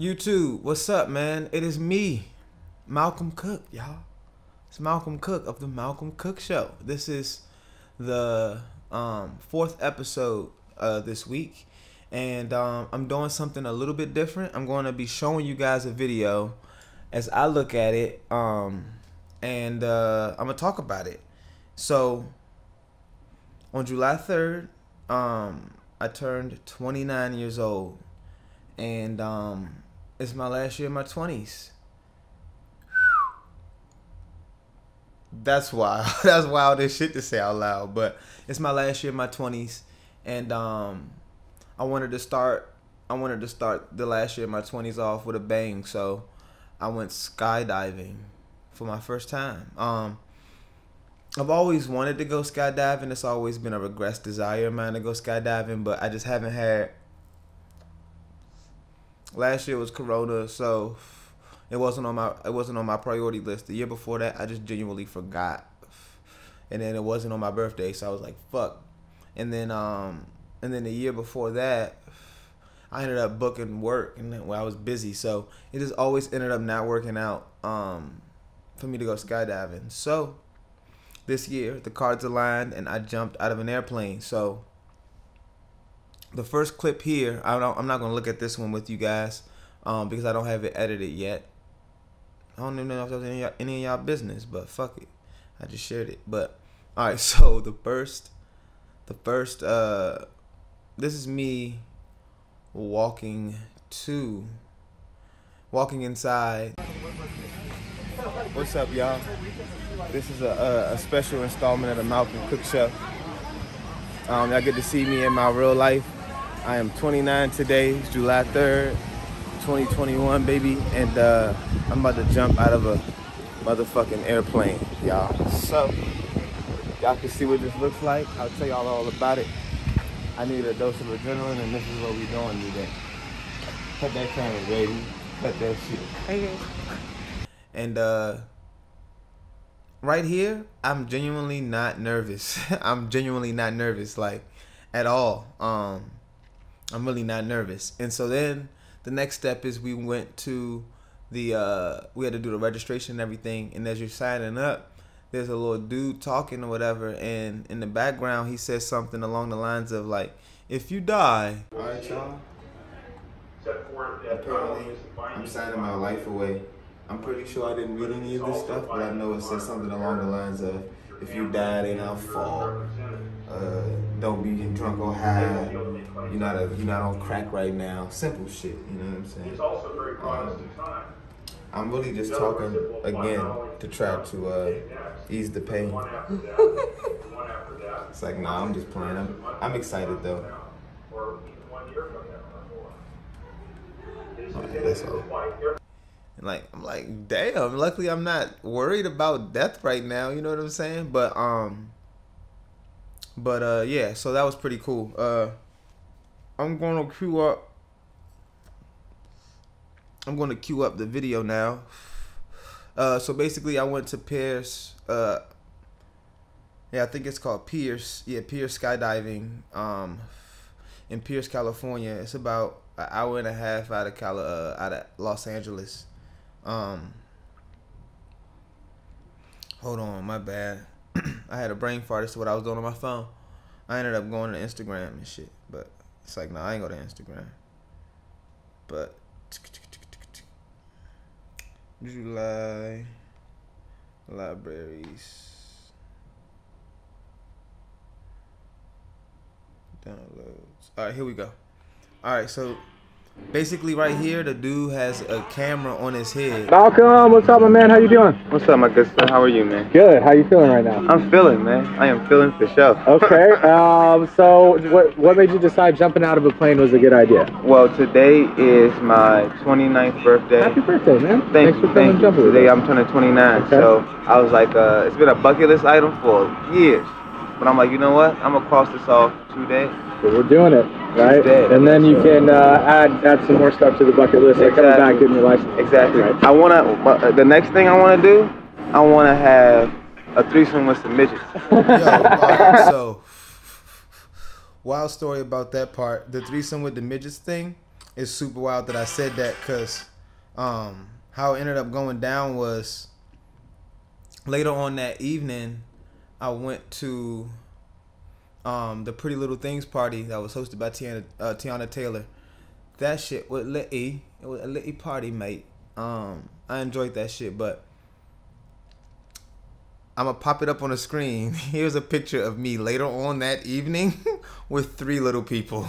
YouTube, what's up, man? It is me, Malcolm Cook, y'all. It's Malcolm Cook of the Malcolm Cook Show. This is the um, fourth episode uh, this week, and um, I'm doing something a little bit different. I'm going to be showing you guys a video as I look at it, um, and uh, I'm gonna talk about it. So, on July 3rd, um, I turned 29 years old, and um, it's my last year in my 20s. That's wild. That's wild as shit to say out loud, but it's my last year in my 20s, and um, I wanted to start. I wanted to start the last year of my 20s off with a bang, so I went skydiving for my first time. Um, I've always wanted to go skydiving. It's always been a regressed desire of mine to go skydiving, but I just haven't had. Last year was Corona, so it wasn't on my it wasn't on my priority list. The year before that, I just genuinely forgot, and then it wasn't on my birthday, so I was like, "Fuck." And then um and then the year before that, I ended up booking work, and then, well, I was busy, so it just always ended up not working out um for me to go skydiving. So this year the cards aligned and I jumped out of an airplane. So the first clip here, I don't, I'm not gonna look at this one with you guys um, because I don't have it edited yet. I don't even know if that was any, any of y'all business, but fuck it, I just shared it. But all right, so the first, the first, uh, this is me walking to, walking inside. What's up, y'all? This is a, a, a, special installment of the Malcolm Cook Show. Um, y'all get to see me in my real life. I am 29 today, it's July 3rd, 2021, baby, and uh, I'm about to jump out of a motherfucking airplane, y'all. So, y'all can see what this looks like. I'll tell y'all all about it. I need a dose of adrenaline, and this is what we're doing today. Cut that camera, baby. Cut that shit. Hey, and uh, right here, I'm genuinely not nervous. I'm genuinely not nervous, like at all. Um, I'm really not nervous. And so then the next step is we went to the uh, we had to do the registration and everything. And as you're signing up, there's a little dude talking or whatever, and in the background he says something along the lines of like, "If you die." All right, y'all. Apparently, I'm signing my life away. I'm pretty sure I didn't read any of this stuff, but I know it says something along the lines of, if you die, they not fault. Uh, don't be drunk or high. You're not a, you're not on crack right now. Simple shit, you know what I'm saying? It's also very Um, I'm really just talking again to try to uh, ease the pain. it's like, nah, I'm just playing. I'm, I'm excited though. Right, that's all. And like I'm like, damn, luckily I'm not worried about death right now, you know what I'm saying? But um but uh yeah, so that was pretty cool. Uh I'm gonna queue up I'm gonna queue up the video now. Uh so basically I went to Perris uh yeah, I think it's called Perris. Yeah, Perris skydiving um in Perris, California. It's about an hour and a half out of uh, out of Los Angeles. Um, hold on, my bad. I had a brain fart as to what I was doing on my phone. I ended up going to Instagram and shit, but it's like, no, nah, I ain't go to Instagram. But July libraries downloads. All right, here we go. All right, so Basically, right here, the dude has a camera on his head. Malcolm, what's up, my man? How you doing? What's up, my good sir? How are you, man? Good. How you feeling right now? I'm feeling, man. I am feeling for sure. Okay. um. So, what what made you decide jumping out of a plane was a good idea? Well, today is my 29th birthday. Happy birthday, man! Thank Thanks you. for thank coming jumping. Today I'm turning 29, okay. so I was like, uh, it's been a bucket list item for years, but I'm like, you know what? I'm gonna cross this off today. So we're doing it, right? And then you can uh, add add some more stuff to the bucket list, like coming back, getting your license. Exactly. Right. I wanna. Uh, the next thing I wanna do, I wanna have a threesome with some midgets. Yo, uh, so wild story about that part. The threesome with the midgets thing it's super wild that I said that because um, how it ended up going down was later on that evening, I went to um, the Pretty Little Things party that was hosted by Teyana, uh, Teyana Taylor. That shit was litty. It was a litty party, mate. Um, I enjoyed that shit, but I'm gonna pop it up on the screen. Here's a picture of me later on that evening with three little people.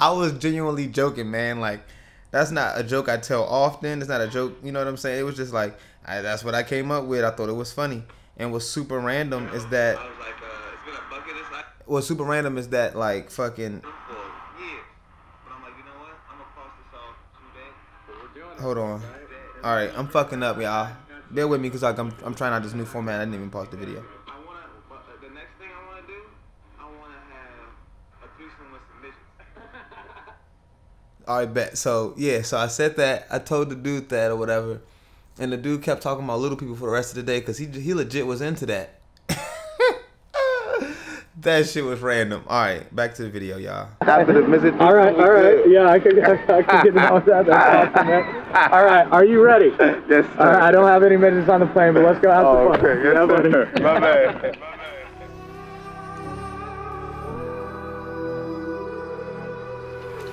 I was genuinely joking, man. Like, that's not a joke I tell often. It's not a joke, you know what I'm saying? It was just like, I, that's what I came up with. I thought it was funny. And what's super random is that. I like, uh, it's been a bucket list item What's super random is that, like, fucking. for. But I'm like, you know what? I'm gonna cross this off today. Hold on. All right, I'm fucking up, y'all. Bear with me because like I'm I'm trying out this new format. I didn't even pause the video. I wanna, but uh, the next thing I wanna do, I wanna have a threesome with submissions. All right, bet. So yeah, so I said that. I told the dude that or whatever, and the dude kept talking about little people for the rest of the day because he he legit was into that. that shit was random. All right, back to the video, y'all. After the visit, All right, all right. Yeah, I could, I could, I could get down with that. That's awesome, man. All right, are you ready? Yes, Sir. All right, I don't have any midgets on the plane, but let's go have Oh, some fun. okay. Yes, yeah, buddy. sir. My bad.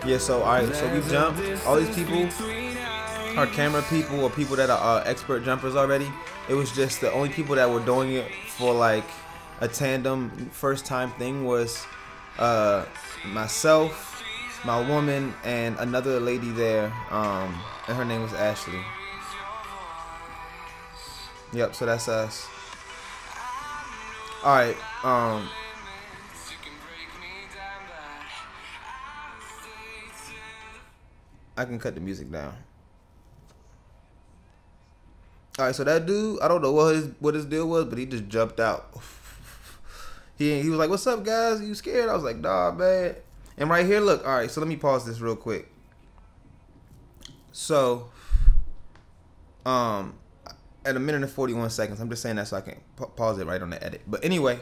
Yeah, so all right, so we jumped. All these people are camera people or people that are uh, expert jumpers already. It was just the only people that were doing it for like a tandem first time thing was uh, myself, my woman, and another lady there, um, and her name was Ashley. Yep, so that's us. All right, um, I can cut the music down. All right, so that dude, I don't know what his what his deal was, but he just jumped out. he he was like, "What's up, guys? You scared?" I was like, "Nah, man." And right here, look. All right, so let me pause this real quick. So, um, at a minute and forty one seconds, I'm just saying that so I can pause it right on the edit. But anyway,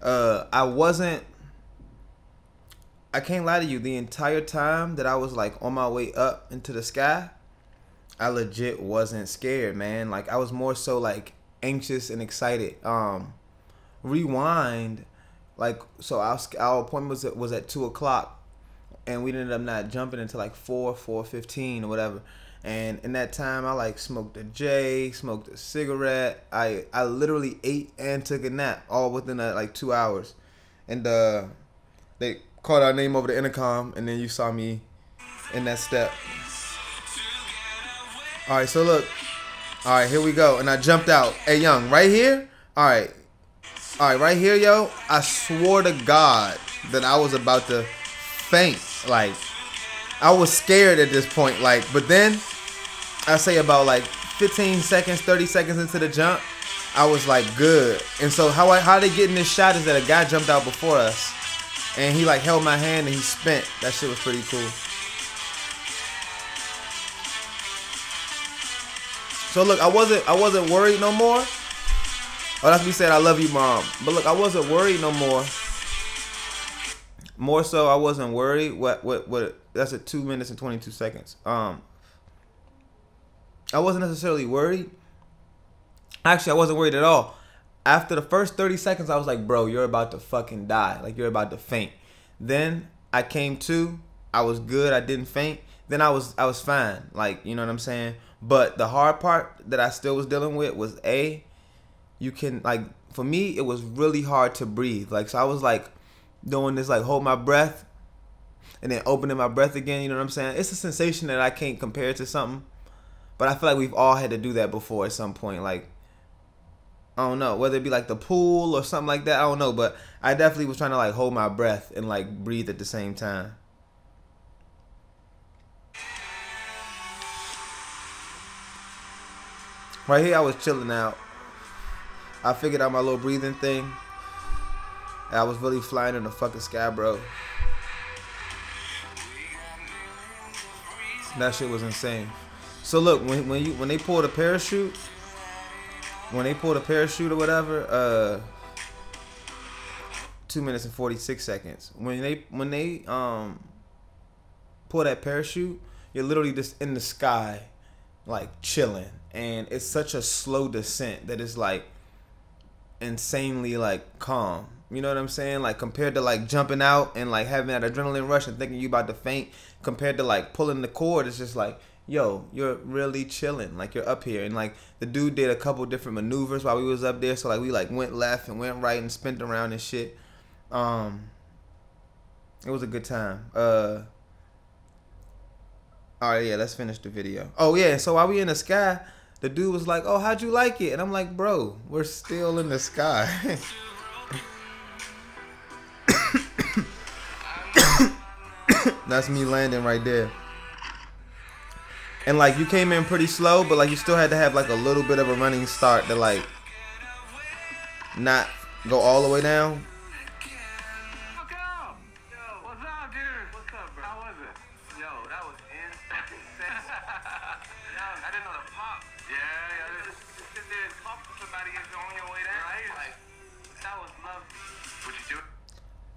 uh, I wasn't. I can't lie to you. The entire time that I was like on my way up into the sky, I legit wasn't scared, man. Like I was more so like anxious and excited. Um, rewind, like so our our appointment was at, was at two o'clock, and we ended up not jumping until like four four fifteen or whatever. And in that time, I like smoked a J, smoked a cigarette. I I literally ate and took a nap all within uh, like two hours, and uh, they called our name over the intercom, and then you saw me in that step. All right, so look. All right, here we go. And I jumped out. Hey, young, right here. All right, all right, right here, yo. I swore to God that I was about to faint. Like, I was scared at this point. Like, but then I say about like 15 seconds, 30 seconds into the jump, I was like good. And so how I, how they getting this shot is that a guy jumped out before us, and he like held my hand and he spent. That shit was pretty cool. So look, I wasn't I wasn't worried no more. Oh, that's me saying I love you, mom. But look, I wasn't worried no more. More so, I wasn't worried. What what what? That's at two minutes and twenty two seconds. Um, I wasn't necessarily worried. Actually, I wasn't worried at all. After the first 30 seconds, I was like, bro, you're about to fucking die. Like, you're about to faint. Then I came to. I was good. I didn't faint. Then I was I was fine. Like, you know what I'm saying? But the hard part that I still was dealing with was A, you can, like, for me, it was really hard to breathe. Like, so I was like doing this, like, hold my breath and then opening my breath again. You know what I'm saying? It's a sensation that I can't compare to something. But I feel like we've all had to do that before at some point. Like, I don't know, whether it be like the pool or something like that. I don't know, but I definitely was trying to like hold my breath and like breathe at the same time. Right here, I was chilling out. I figured out my little breathing thing. And I was really flying in the fucking sky, bro. That shit was insane. So look, when when you when they pulled a parachute, when they pulled a parachute or whatever, uh, two minutes and forty six seconds. When they when they um pull that parachute, you're literally just in the sky, like chilling, and it's such a slow descent that it's like insanely like calm. You know what I'm saying? Like compared to like jumping out and like having that adrenaline rush and thinking you about to faint, compared to like pulling the cord, it's just like, yo, you're really chilling. Like you're up here. And like the dude did a couple different maneuvers while we was up there. So like we like went left and went right and spent around and shit. Um it was a good time. Uh all right, yeah, let's finish the video. Oh yeah, so while we in the sky, the dude was like, "Oh, how'd you like it?" And I'm like, "Bro, we're still in the sky." That's me landing right there. And like you came in pretty slow, but like you still had to have like a little bit of a running start to like not go all the way down.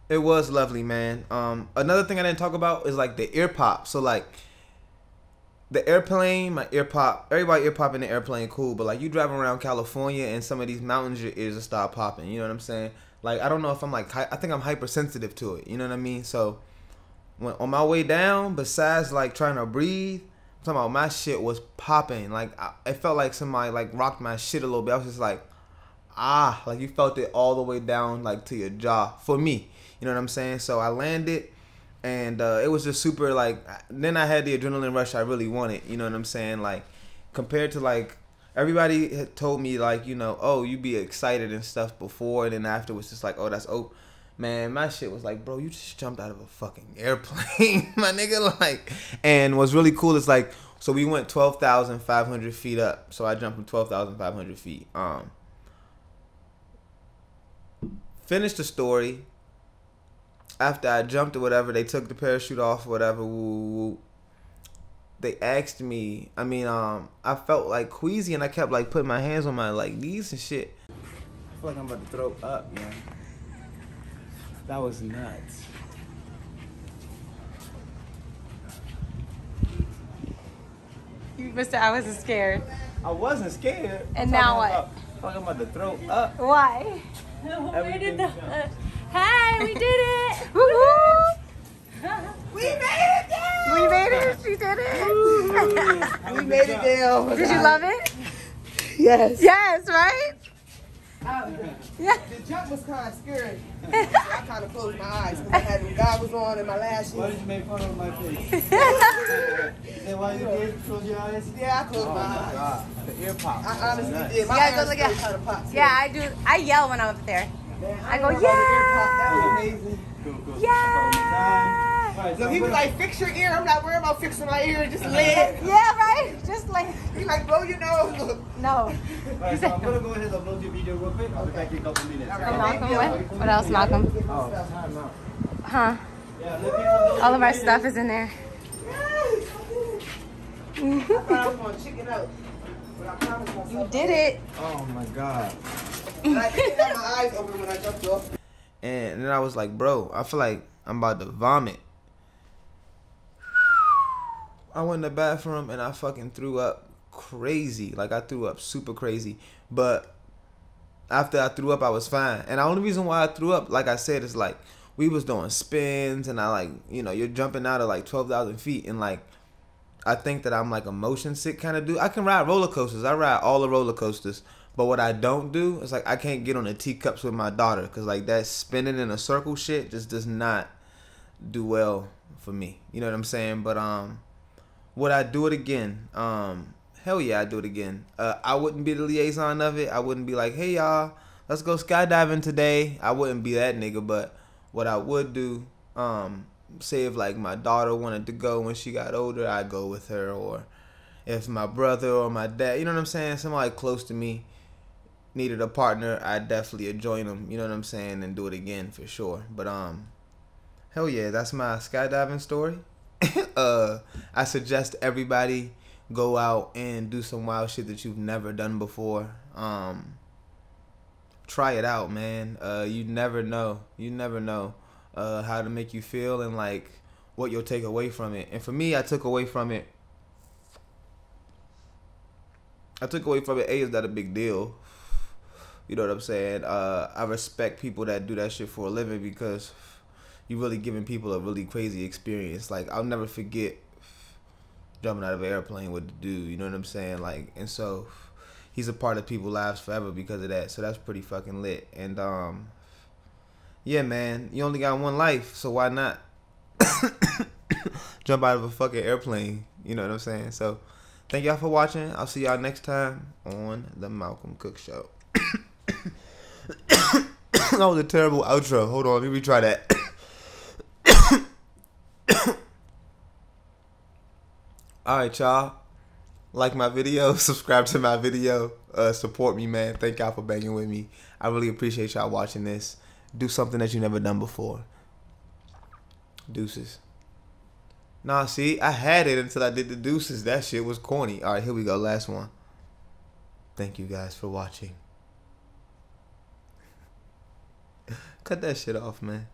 It was lovely, man. Um, another thing I didn't talk about is like the ear pop. So like the airplane, my ear pop. Everybody ear pop in the airplane, cool. But like you driving around California and some of these mountains, your ears will start popping. You know what I'm saying? Like I don't know if I'm like I think I'm hypersensitive to it. You know what I mean? So when on my way down, besides like trying to breathe, I'm talking about my shit was popping. Like I, it felt like somebody like rocked my shit a little bit. I was just like, ah, like you felt it all the way down like to your jaw for me. You know what I'm saying? So I landed and uh, it was just super like then I had the adrenaline rush I really wanted, you know what I'm saying? Like compared to like everybody had told me like, you know, oh, you be excited and stuff before and then after was just like, oh, that's oh man, my shit was like, bro, you just jumped out of a fucking airplane, my nigga like and what's really cool is like so we went 12,500 feet up. So I jumped from 12,500 feet. Um finished the story after I jumped or whatever, they took the parachute off or whatever. Woo, woo, woo. They asked me. I mean, um, I felt like queasy and I kept like putting my hands on my like knees and shit. I feel like I'm about to throw up, man. That was nuts. Mister, I wasn't scared. I wasn't scared. And now what? About, I feel like I'm about to throw up. Why? Everything. Hey, we did it! Woo-hoo! We made it down! We made it. She did it. We made it down. did you love it? Yes. Yes, right? Oh, yeah. The jump was kind of scary. I kind of closed my eyes because I had the goggles on and my lashes. Why did you make fun of my face? Say why you did? Close your eyes. Yeah, I closed my oh, eyes. God, the ear pop. I honestly did. My You gotta go eyes look at- kind of popped. Yeah, I do. I yell when I'm up there. Man, I don't go, know about the ear pop. That was yeah. amazing. Cool, cool. Yeah. Alright, So so he was like, fix your ear. I'm not worried about fixing my ear. Just lay it. Yeah, right? Just like, He like, blow your nose. Look. no. Alright, so I'm gonna go ahead and upload your video real quick. I'll be back in a couple minutes. All right. Malcolm, what? What else, Malcolm? Oh. Huh? Yeah, let people know. All of our stuff is in there. I thought I was going to chicken out. But I promised myself. You did it. Oh my god. And then I was like, bro, I feel like I'm about to vomit. I went in the bathroom and I fucking threw up crazy. Like I threw up super crazy. But after I threw up, I was fine. And the only reason why I threw up, like I said, is like we was doing spins and I like, you know, you're jumping out of like 12,000 feet and like, I think that I'm like a motion sick kind of dude. I can ride roller coasters. I ride all the roller coasters. But what I don't do is like I can't get on the teacups with my daughter because like that spinning in a circle shit just does not do well for me. You know what I'm saying? But um, would I do it again? Um, hell yeah, I'd do it again. Uh, I wouldn't be the liaison of it. I wouldn't be like, hey y'all, let's go skydiving today. I wouldn't be that nigga. But what I would do, um, say if like my daughter wanted to go when she got older, I'd go with her. Or if my brother or my dad, you know what I'm saying, somebody close to me needed a partner, I'd definitely join them. You know what I'm saying, and do it again for sure. But um, hell yeah, that's my skydiving story. uh, I suggest everybody go out and do some wild shit that you've never done before. Um, try it out, man. Uh, you never know. You never know uh, how to make you feel and like what you'll take away from it. And for me, I took away from it. I took away from it. A is that a big deal? You know what I'm saying? Uh, I respect people that do that shit for a living because you're really giving people a really crazy experience. Like I'll never forget jumping out of an airplane with the dude. You know what I'm saying? Like, and so he's a part of people's lives forever because of that. So that's pretty fucking lit. And um, yeah, man, you only got one life, so why not jump out of a fucking airplane? You know what I'm saying? So thank y'all for watching. I'll see y'all next time on the Malcolm Cook Show. That was a terrible outro. Hold on, let me retry that. All right, y'all. Like my video, subscribe to my video, uh, support me, man. Thank y'all for banging with me. I really appreciate y'all watching this. Do something that you've never done before. Deuces. Nah, see, I had it until I did the deuces. That shit was corny. All right, here we go. Last one. Thank you guys for watching. Cut that shit off, man.